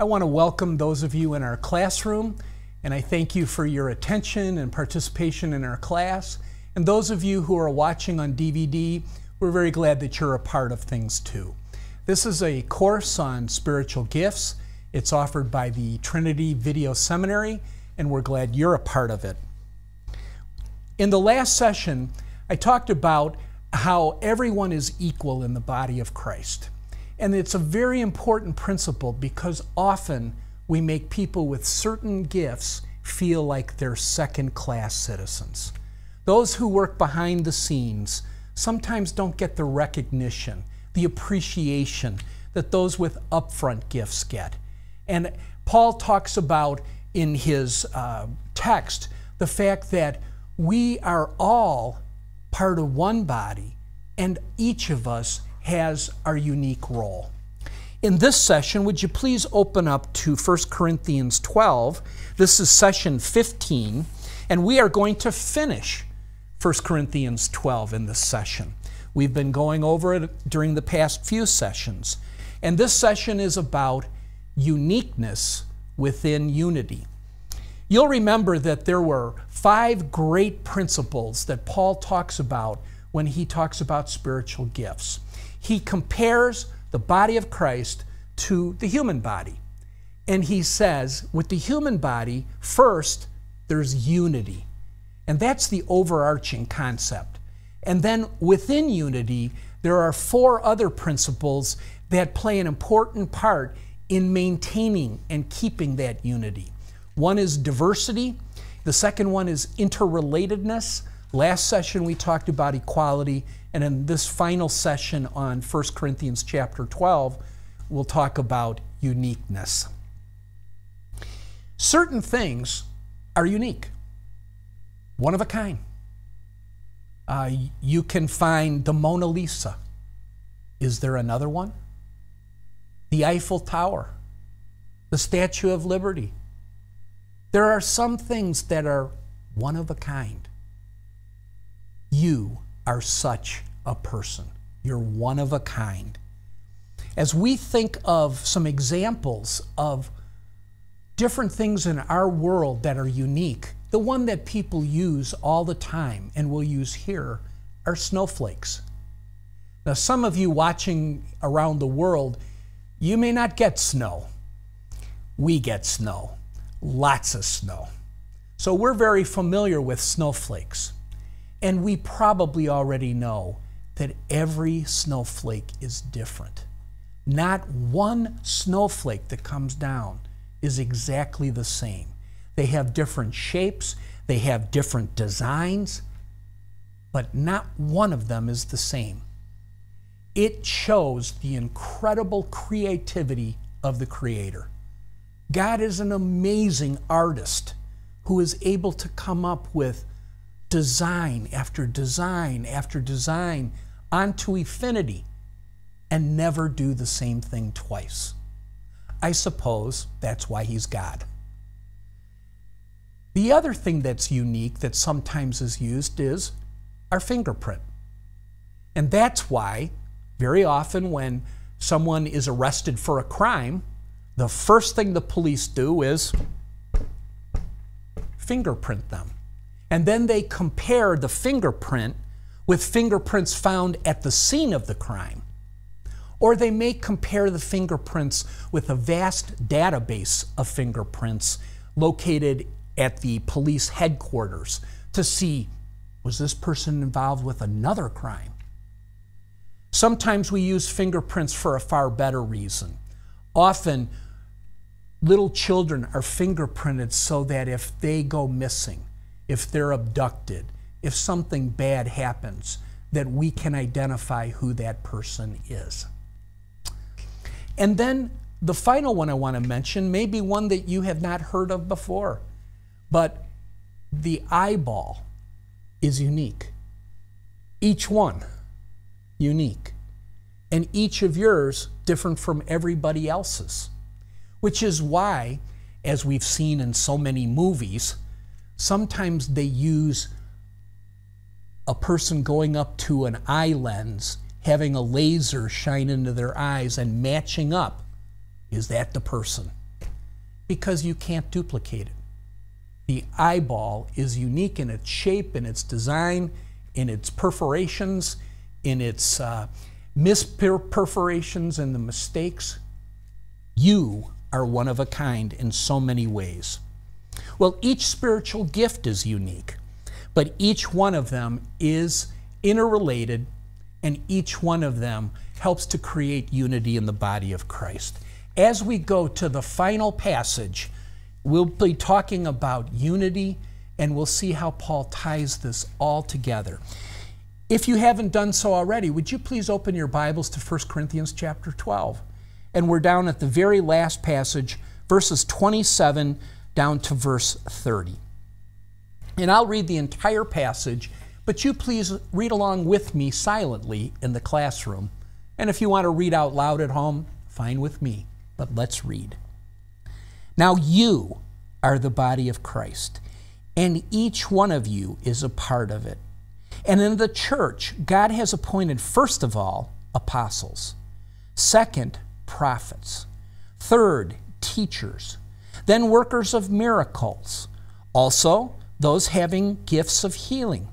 I want to welcome those of you in our classroom, and I thank you for your attention and participation in our class. And those of you who are watching on DVD, we're very glad that you're a part of things too. This is a course on spiritual gifts. It's offered by the Trinity Video Seminary, and we're glad you're a part of it. In the last session, I talked about how everyone is equal in the body of Christ. And it's a very important principle because often we make people with certain gifts feel like they're second class citizens. Those who work behind the scenes sometimes don't get the recognition, the appreciation that those with upfront gifts get. And Paul talks about in his uh, text the fact that we are all part of one body and each of us has our unique role. In this session, would you please open up to 1 Corinthians 12? This is session 15, and we are going to finish 1 Corinthians 12 in this session. We've been going over it during the past few sessions, and this session is about uniqueness within unity. You'll remember that there were five great principles that Paul talks about when he talks about spiritual gifts he compares the body of Christ to the human body. And he says, with the human body, first, there's unity. And that's the overarching concept. And then within unity, there are four other principles that play an important part in maintaining and keeping that unity. One is diversity, the second one is interrelatedness. Last session we talked about equality, and in this final session on 1 Corinthians chapter 12, we'll talk about uniqueness. Certain things are unique, one of a kind. Uh, you can find the Mona Lisa. Is there another one? The Eiffel Tower, the Statue of Liberty. There are some things that are one of a kind. You are such a person. You're one of a kind. As we think of some examples of different things in our world that are unique, the one that people use all the time and will use here are snowflakes. Now, some of you watching around the world, you may not get snow. We get snow, lots of snow. So we're very familiar with snowflakes. And we probably already know that every snowflake is different. Not one snowflake that comes down is exactly the same. They have different shapes, they have different designs, but not one of them is the same. It shows the incredible creativity of the Creator. God is an amazing artist who is able to come up with design after design after design onto infinity and never do the same thing twice. I suppose that's why he's God. The other thing that's unique that sometimes is used is our fingerprint. And that's why, very often, when someone is arrested for a crime, the first thing the police do is fingerprint them. And then they compare the fingerprint with fingerprints found at the scene of the crime. Or they may compare the fingerprints with a vast database of fingerprints located at the police headquarters to see was this person involved with another crime? Sometimes we use fingerprints for a far better reason. Often, little children are fingerprinted so that if they go missing, if they're abducted, if something bad happens, that we can identify who that person is. And then the final one I want to mention may be one that you have not heard of before, but the eyeball is unique. Each one unique. And each of yours different from everybody else's. Which is why, as we've seen in so many movies, sometimes they use a person going up to an eye lens, having a laser shine into their eyes and matching up. Is that the person? because you can't duplicate it. The eyeball is unique in its shape, in its design, in its perforations, in its uh, misperforations, and the mistakes. You are one of a kind in so many ways. Well, each spiritual gift is unique, but each one of them is interrelated, and each one of them helps to create unity in the body of Christ. As we go to the final passage, we'll be talking about unity and we'll see how Paul ties this all together. If you haven't done so already, would you please open your Bibles to 1 Corinthians chapter 12? And we're down at the very last passage, verses 27 down to verse 30. And I'll read the entire passage, but you please read along with me silently in the classroom. And if you want to read out loud at home, fine with me. But let's read. Now you are the body of Christ, and each one of you is a part of it. And in the church, God has appointed, first of all, apostles, second, prophets, third, teachers, then workers of miracles, also those having gifts of healing,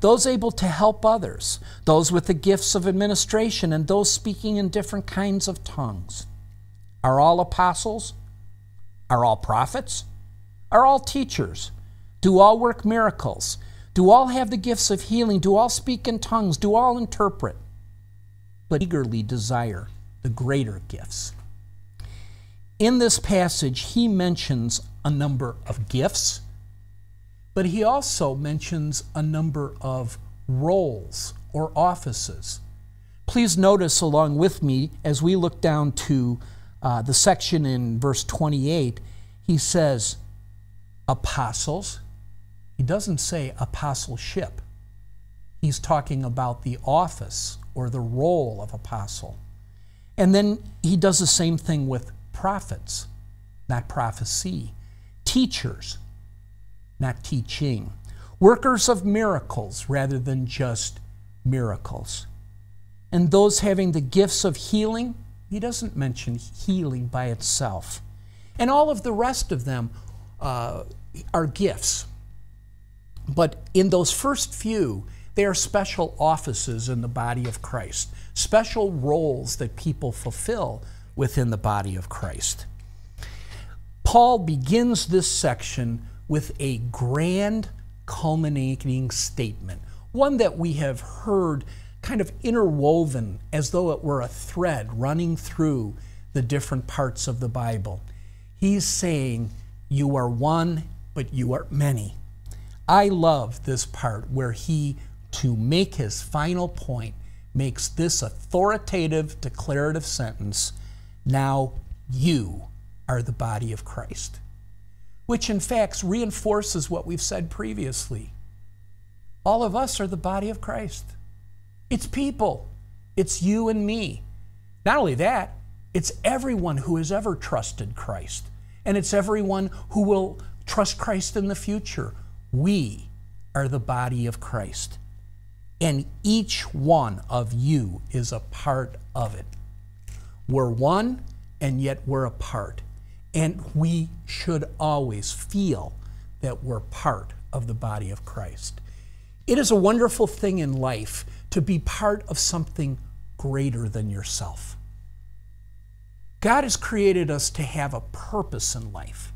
those able to help others, those with the gifts of administration, and those speaking in different kinds of tongues. Are all apostles? Are all prophets? Are all teachers? Do all work miracles? Do all have the gifts of healing? Do all speak in tongues? Do all interpret? But eagerly desire the greater gifts. In this passage, he mentions a number of gifts, but he also mentions a number of roles or offices. Please notice along with me as we look down to uh, the section in verse 28, he says, apostles. He doesn't say apostleship. He's talking about the office or the role of apostle. And then he does the same thing with prophets, not prophecy, teachers, not teaching, workers of miracles rather than just miracles. And those having the gifts of healing, he doesn't mention healing by itself. And all of the rest of them uh, are gifts. But in those first few, they are special offices in the body of Christ, special roles that people fulfill within the body of Christ. Paul begins this section with a grand culminating statement, one that we have heard kind of interwoven as though it were a thread running through the different parts of the Bible. He's saying, You are one, but you are many. I love this part where he, to make his final point, makes this authoritative declarative sentence Now you are the body of Christ, which in fact reinforces what we've said previously. All of us are the body of Christ. It's people. It's you and me. Not only that, it's everyone who has ever trusted Christ. And it's everyone who will trust Christ in the future. We are the body of Christ. And each one of you is a part of it. We're one, and yet we're apart. And we should always feel that we're part of the body of Christ. It is a wonderful thing in life to be part of something greater than yourself. God has created us to have a purpose in life.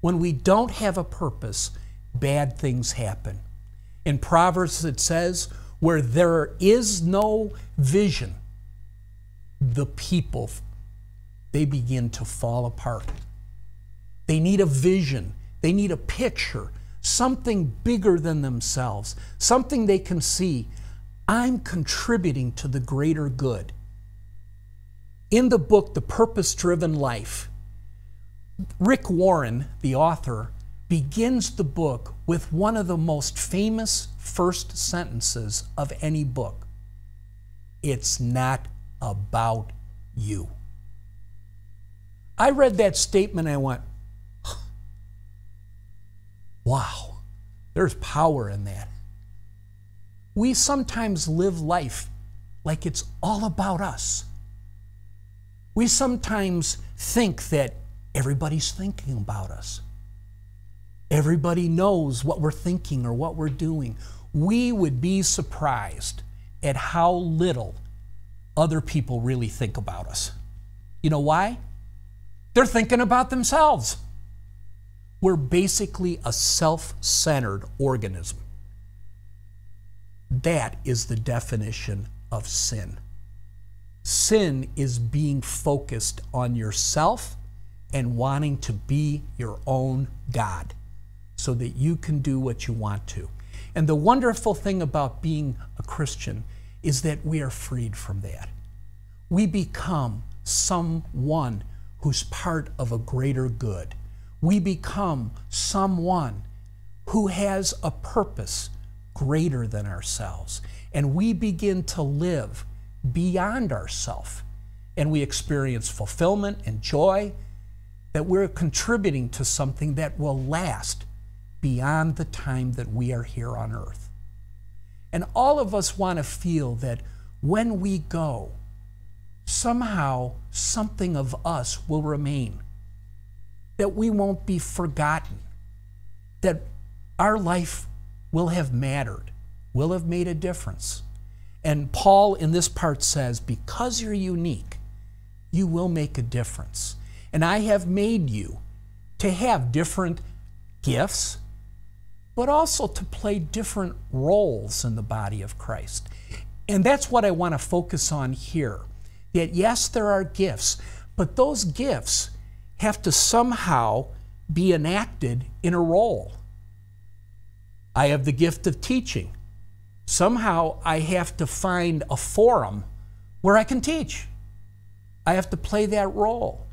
When we don't have a purpose, bad things happen. In Proverbs, it says, where there is no vision, the people, they begin to fall apart. They need a vision. They need a picture, something bigger than themselves, something they can see. I'm contributing to the greater good. In the book, The Purpose Driven Life, Rick Warren, the author, begins the book with one of the most famous first sentences of any book It's not about you. I read that statement and I went, wow, there's power in that we sometimes live life like it's all about us. We sometimes think that everybody's thinking about us. Everybody knows what we're thinking or what we're doing. We would be surprised at how little other people really think about us. You know why? They're thinking about themselves. We're basically a self centered organism. That is the definition of sin. Sin is being focused on yourself and wanting to be your own God so that you can do what you want to. And the wonderful thing about being a Christian is that we are freed from that. We become someone who's part of a greater good. We become someone who has a purpose greater than ourselves. And we begin to live beyond ourselves. And we experience fulfillment and joy that we're contributing to something that will last beyond the time that we are here on earth. And all of us want to feel that when we go, somehow something of us will remain, that we won't be forgotten, that our life will have mattered, will have made a difference. And Paul in this part says, because you're unique, you will make a difference. And I have made you to have different gifts, but also to play different roles in the body of Christ. And that's what I want to focus on here. That yes, there are gifts, but those gifts have to somehow be enacted in a role. I have the gift of teaching. Somehow I have to find a forum where I can teach. I have to play that role.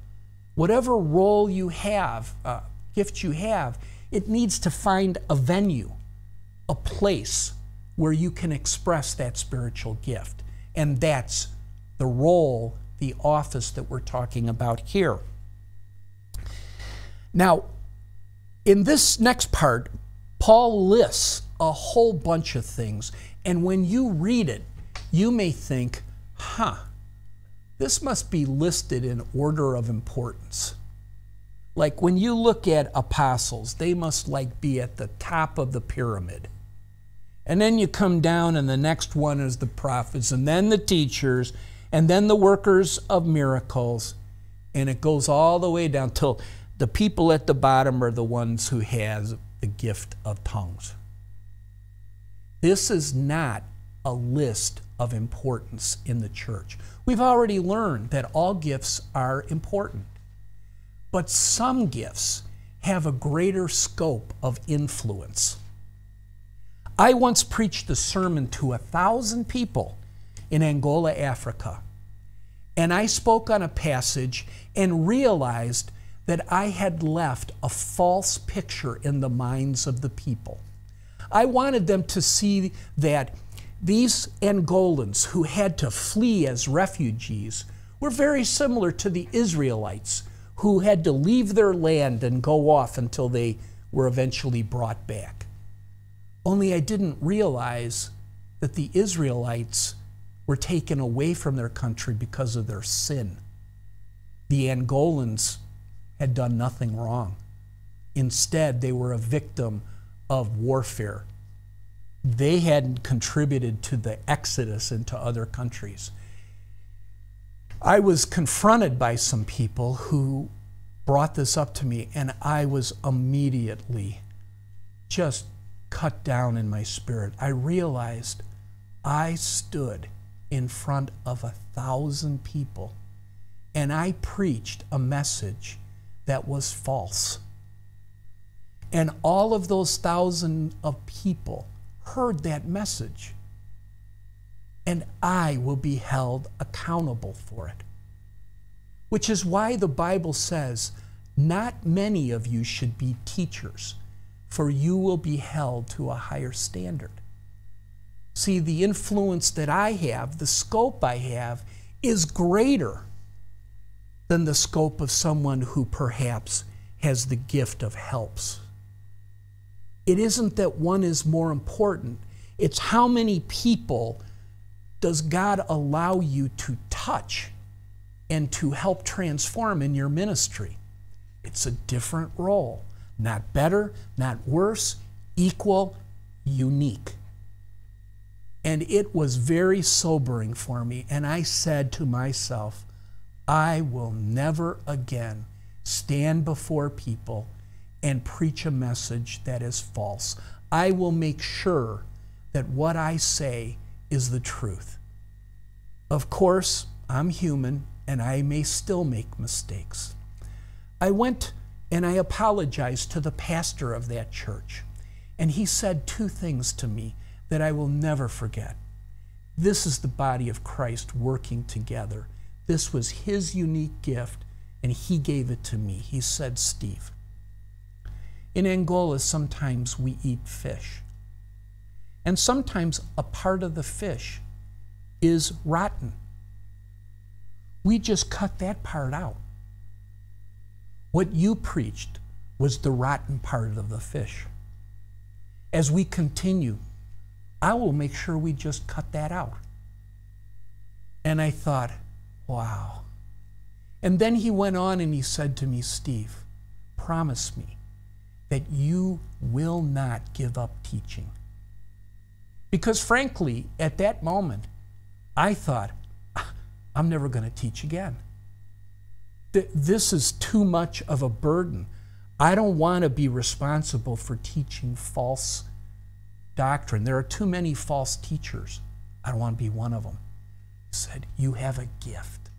Whatever role you have, uh, gift you have, it needs to find a venue, a place where you can express that spiritual gift. And that's the role, the office that we're talking about here. Now, in this next part, Paul lists a whole bunch of things, and when you read it, you may think, huh, this must be listed in order of importance. Like when you look at apostles, they must like be at the top of the pyramid. And then you come down and the next one is the prophets and then the teachers and then the workers of miracles and it goes all the way down till the people at the bottom are the ones who has the gift of tongues. This is not a list of importance in the church. We've already learned that all gifts are important, but some gifts have a greater scope of influence. I once preached a sermon to a thousand people in Angola, Africa, and I spoke on a passage and realized that I had left a false picture in the minds of the people. I wanted them to see that these Angolans who had to flee as refugees were very similar to the Israelites who had to leave their land and go off until they were eventually brought back. Only I didn't realize that the Israelites were taken away from their country because of their sin. The Angolans had done nothing wrong. Instead, they were a victim of warfare. They hadn't contributed to the exodus into other countries. I was confronted by some people who brought this up to me, and I was immediately just cut down in my spirit. I realized I stood in front of a thousand people and I preached a message that was false. And all of those thousand of people heard that message. And I will be held accountable for it. Which is why the Bible says, Not many of you should be teachers, for you will be held to a higher standard. See, the influence that I have, the scope I have, is greater than the scope of someone who perhaps has the gift of helps. It isn't that one is more important, it's how many people does God allow you to touch and to help transform in your ministry. It's a different role. Not better, not worse, equal, unique. And it was very sobering for me. And I said to myself, I will never again stand before people and preach a message that is false. I will make sure that what I say is the truth. Of course, I'm human and I may still make mistakes. I went and I apologized to the pastor of that church, and he said two things to me that I will never forget. This is the body of Christ working together. This was his unique gift, and he gave it to me. He said, Steve, in Angola, sometimes we eat fish. And sometimes a part of the fish is rotten. We just cut that part out. What you preached was the rotten part of the fish. As we continue, I will make sure we just cut that out. And I thought, wow. And then he went on and he said to me, Steve, promise me that you will not give up teaching. Because frankly, at that moment, I thought, ah, I'm never going to teach again. This is too much of a burden. I don't want to be responsible for teaching false doctrine. There are too many false teachers. I don't want to be one of them. He said, You have a gift.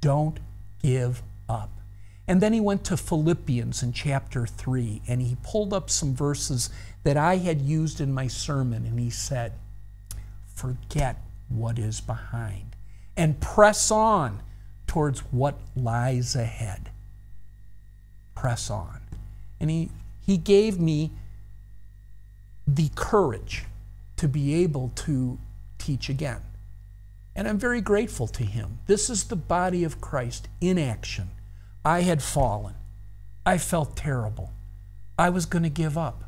Don't give up. And then he went to Philippians in chapter 3 and he pulled up some verses that I had used in my sermon and he said, Forget what is behind and press on towards what lies ahead. Press on. And he, he gave me the courage to be able to teach again. And I'm very grateful to him. This is the body of Christ in action. I had fallen. I felt terrible. I was going to give up.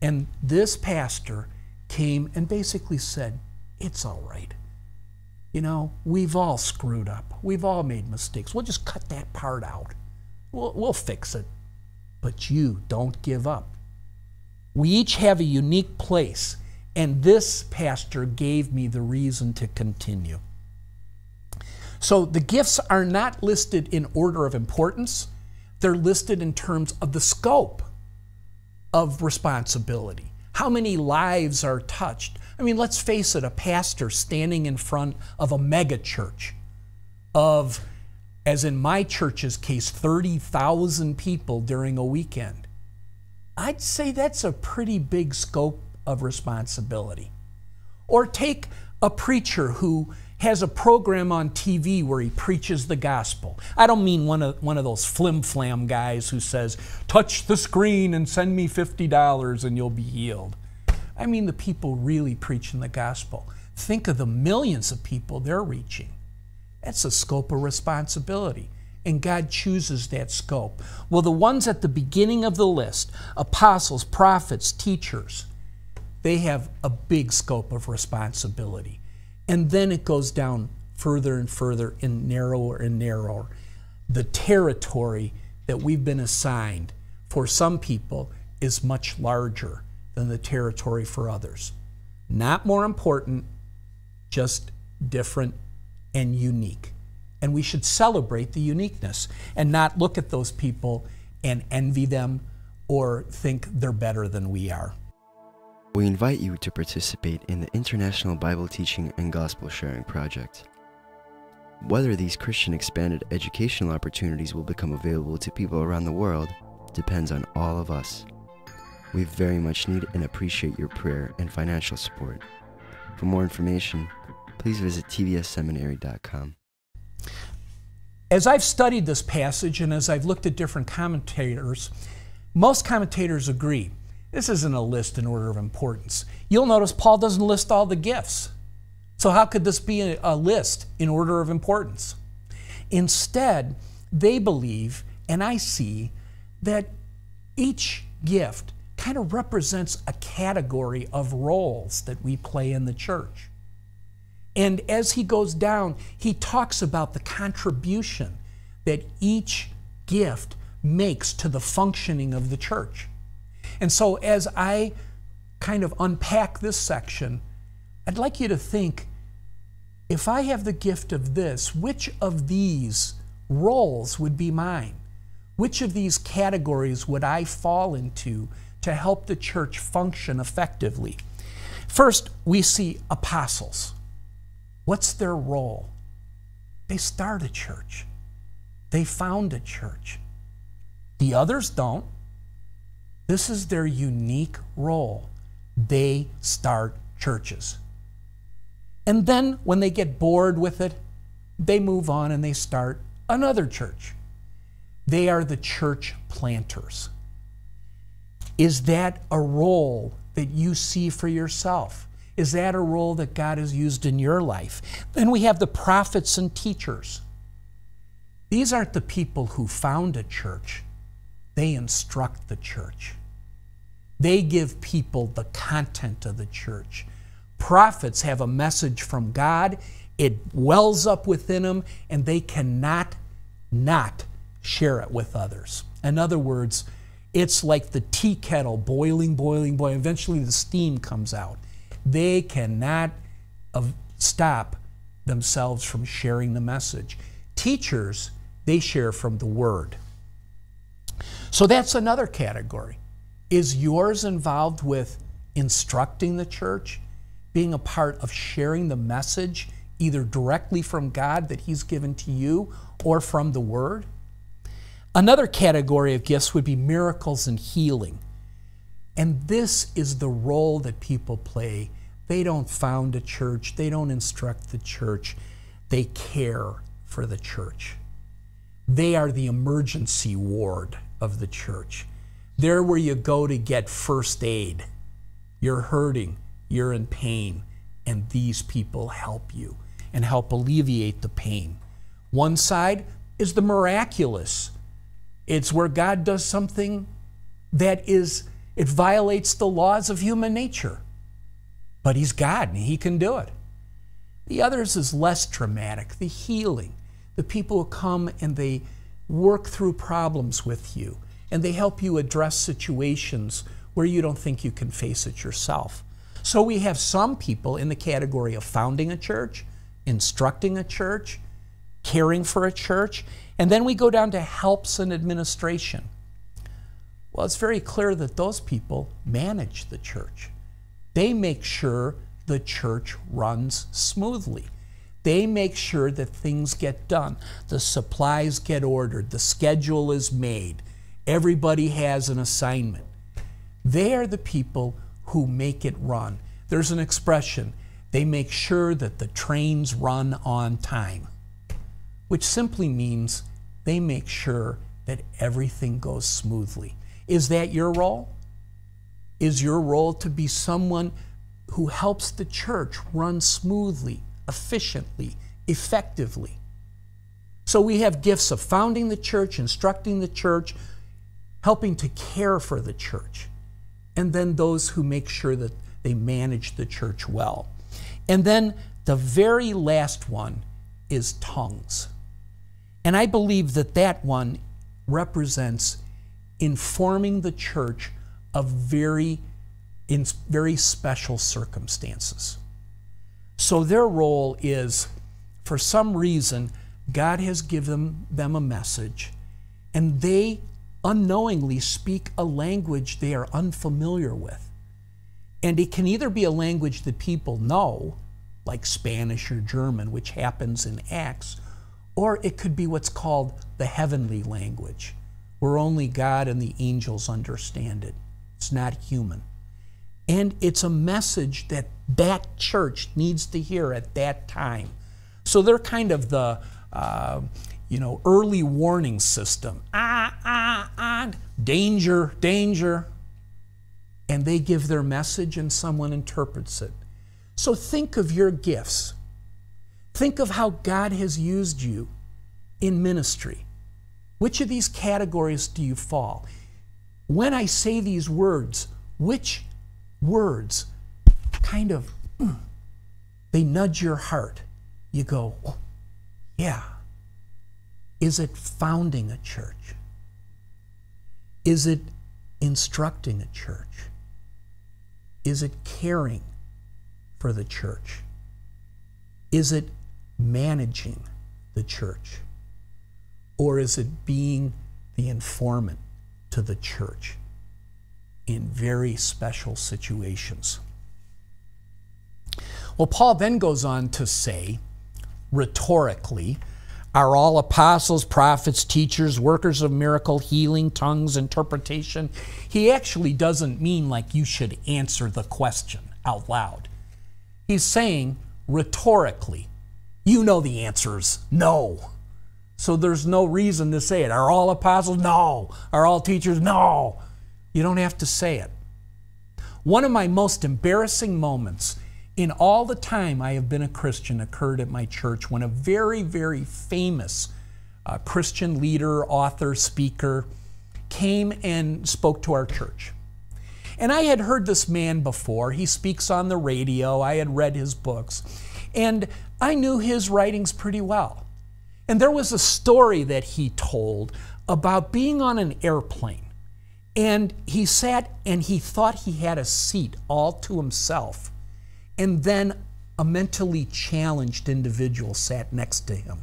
And this pastor came and basically said, It's all right. You know, we've all screwed up. We've all made mistakes. We'll just cut that part out. We'll, we'll fix it. But you don't give up. We each have a unique place, and this pastor gave me the reason to continue. So the gifts are not listed in order of importance, they're listed in terms of the scope of responsibility. How many lives are touched? I mean, let's face it, a pastor standing in front of a mega church of, as in my church's case, 30,000 people during a weekend. I'd say that's a pretty big scope of responsibility. Or take a preacher who has a program on TV where he preaches the gospel. I don't mean one of, one of those flim flam guys who says, touch the screen and send me $50 and you'll be healed. I mean the people really preaching the gospel. Think of the millions of people they're reaching. That's a scope of responsibility and God chooses that scope. Well, the ones at the beginning of the list apostles, prophets, teachers they have a big scope of responsibility. And then it goes down further and further and narrower and narrower. The territory that we've been assigned for some people is much larger than the territory for others. Not more important, just different and unique. And we should celebrate the uniqueness and not look at those people and envy them or think they're better than we are. We invite you to participate in the International Bible Teaching and Gospel Sharing Project. Whether these Christian expanded educational opportunities will become available to people around the world depends on all of us. We very much need and appreciate your prayer and financial support. For more information, please visit tvsseminary.com. As I've studied this passage and as I've looked at different commentators, most commentators agree this isn't a list in order of importance. You'll notice Paul doesn't list all the gifts. So, how could this be a, list in order of importance? Instead, they believe, and I see, that each gift kind of represents a category of roles that we play in the church. And as he goes down, he talks about the contribution that each gift makes to the functioning of the church. And so, as I kind of unpack this section, I'd like you to think if I have the gift of this, which of these roles would be mine? Which of these categories would I fall into to help the church function effectively? First, we see apostles. What's their role? They start a church, they found a church. The others don't. This is their unique role. They start churches. And then when they get bored with it, they move on and they start another church. They are the church planters. Is that a role that you see for yourself? Is that a role that God has used in your life? Then we have the prophets and teachers. These aren't the people who found a church, they instruct the church. They give people the content of the church. Prophets have a message from God, it wells up within them, and they cannot not share it with others. In other words, it's like the tea kettle boiling, boiling, boiling. Eventually, the steam comes out. They cannot uh, stop themselves from sharing the message. Teachers, they share from the Word. So that's another category. Is yours involved with instructing the church, being a part of sharing the message, either directly from God that He's given to you or from the Word? Another category of gifts would be miracles and healing. And this is the role that people play. They don't found a church, they don't instruct the church, they care for the church. They are the emergency ward of the church. They're where you go to get first aid. You're hurting, you're in pain, and these people help you and help alleviate the pain. One side is the miraculous. It's where God does something that is, it violates the laws of human nature. But He's God and He can do it. The others is less dramatic, the healing. The people who come and they work through problems with you and they help you address situations where you don't think you can face it yourself. So we have some people in the category of founding a church, instructing a church, caring for a church, and then we go down to helps and administration. Well, it's very clear that those people manage the church. They make sure the church runs smoothly. They make sure that things get done. The supplies get ordered. The schedule is made. Everybody has an assignment. They are the people who make it run. There's an expression they make sure that the trains run on time, which simply means they make sure that everything goes smoothly. Is that your role? Is your role to be someone who helps the church run smoothly, efficiently, effectively? So we have gifts of founding the church, instructing the church, helping to care for the church, and then those who make sure that they manage the church well. And then the very last one is tongues. And I believe that that one represents informing the church of very, in very special circumstances. So their role is, for some reason, God has given them a message, and they unknowingly speak a language they are unfamiliar with. And it can either be a language that people know, like Spanish or German, which happens in Acts, or it could be what's called the heavenly language, where only God and the angels understand it. It's not human. And it's a message that that church needs to hear at that time. So they're kind of the, uh, you know, early warning system. Ah, ah, ah, danger, danger. And they give their message and someone interprets it. So think of your gifts. Think of how God has used you in ministry. Which of these categories do you fall? When I say these words, which words kind of mm, they nudge your heart? You go, oh, yeah. Is it founding a church? Is it instructing a church? Is it caring for the church? Is it managing the church? Or is it being the informant to the church in very special situations? Well, Paul then goes on to say, rhetorically, are all apostles, prophets, teachers, workers of miracle, healing, tongues, interpretation? He actually doesn't mean like you should answer the question out loud. He's saying rhetorically, you know the answers, no. So there's no reason to say it. Are all apostles? No. Are all teachers? No. You don't have to say it. One of my most embarrassing moments in all the time I have been a Christian occurred at my church when a very, very famous uh, Christian leader, author, speaker came and spoke to our church. And I had heard this man before. He speaks on the radio. I had read his books. And I knew his writings pretty well. And there was a story that he told about being on an airplane. And he sat and he thought he had a seat all to himself. And then a mentally challenged individual sat next to him.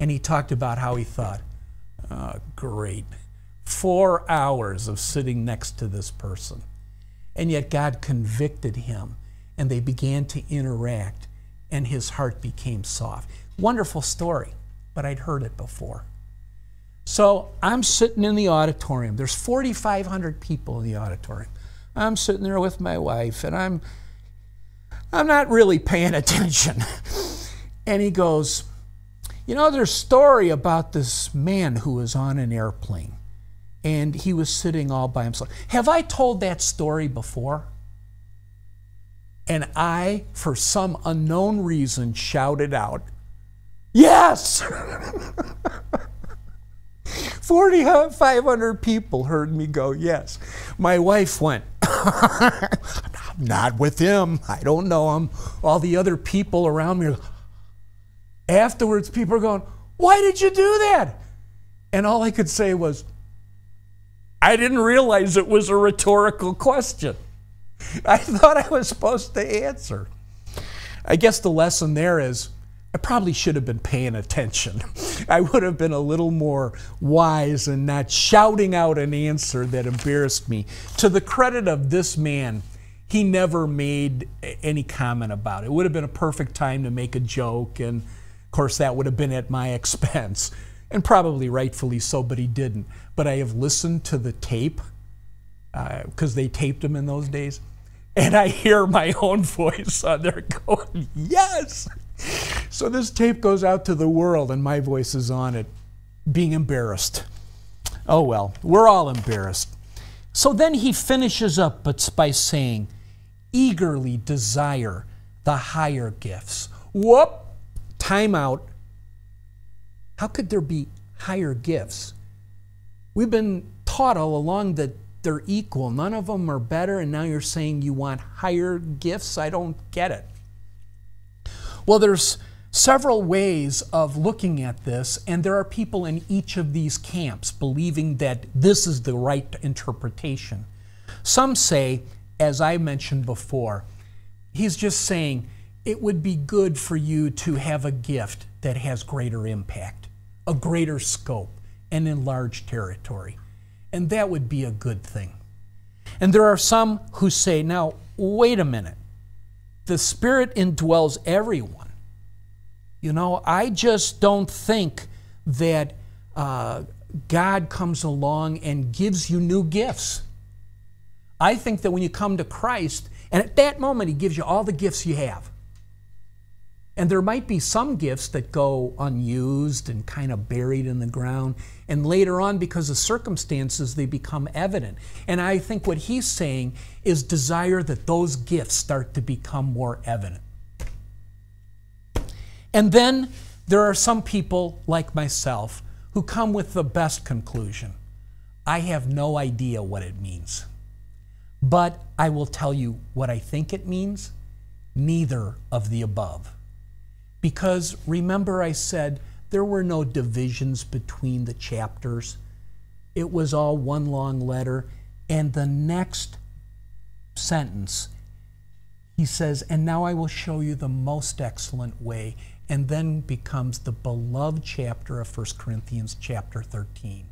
And he talked about how he thought, oh, great, four hours of sitting next to this person. And yet God convicted him, and they began to interact, and his heart became soft. Wonderful story, but I'd heard it before. So I'm sitting in the auditorium. There's 4,500 people in the auditorium. I'm sitting there with my wife, and I'm I'm not really paying attention. and he goes, You know, there's a story about this man who was on an airplane and he was sitting all by himself. Have I told that story before? And I, for some unknown reason, shouted out, Yes! 4,500 uh, people heard me go, Yes. My wife went, not with him. I don't know him. All the other people around me. Afterwards, people are going, Why did you do that? And all I could say was, I didn't realize it was a rhetorical question. I thought I was supposed to answer. I guess the lesson there is I probably should have been paying attention. I would have been a little more wise and not shouting out an answer that embarrassed me. To the credit of this man, he never made any comment about it. It would have been a perfect time to make a joke, and of course, that would have been at my expense, and probably rightfully so, but he didn't. But I have listened to the tape, because uh, they taped them in those days, and I hear my own voice on there going, Yes! So this tape goes out to the world, and my voice is on it, being embarrassed. Oh well, we're all embarrassed. So then he finishes up but by saying, eagerly desire the higher gifts. Whoop! Time out. How could there be higher gifts? We've been taught all along that they're equal. None of them are better, and now you're saying you want higher gifts? I don't get it. Well, there's several ways of looking at this, and there are people in each of these camps believing that this is the right interpretation. Some say as I mentioned before, he's just saying it would be good for you to have a gift that has greater impact, a greater scope, an enlarged territory. And that would be a good thing. And there are some who say, now, wait a minute. The Spirit indwells everyone. You know, I just don't think that uh, God comes along and gives you new gifts. I think that when you come to Christ, and at that moment, He gives you all the gifts you have. And there might be some gifts that go unused and kind of buried in the ground. And later on, because of circumstances, they become evident. And I think what he's saying is desire that those gifts start to become more evident. And then there are some people like myself who come with the best conclusion I have no idea what it means. But I will tell you what I think it means neither of the above. Because remember, I said there were no divisions between the chapters. it was all one long letter. And the next sentence, he says, And now I will show you the most excellent way. And then becomes the beloved chapter of 1 Corinthians, chapter 13.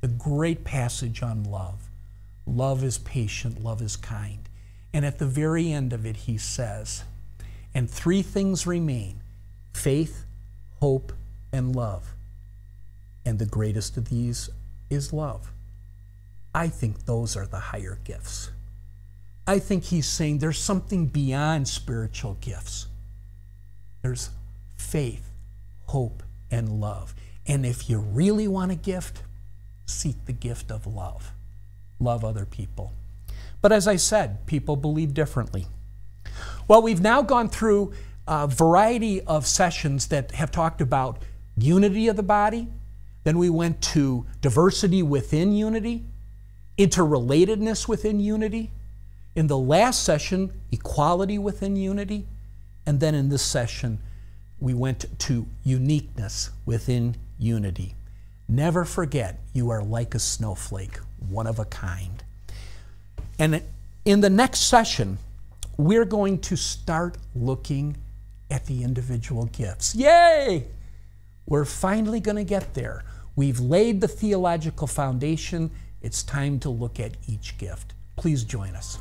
The great passage on love. Love is patient, love is kind. And at the very end of it, he says, And three things remain faith, hope, and love. And the greatest of these is love. I think those are the higher gifts. I think he's saying there's something beyond spiritual gifts. There's faith, hope, and love. And if you really want a gift, seek the gift of love. Love other people. But as I said, people believe differently. Well, we've now gone through a variety of sessions that have talked about unity of the body. Then we went to diversity within unity, interrelatedness within unity. In the last session, equality within unity. And then in this session, we went to uniqueness within unity. Never forget, you are like a snowflake, one of a kind. And in the next session, we're going to start looking at the individual gifts. Yay! We're finally going to get there. We've laid the theological foundation. It's time to look at each gift. Please join us.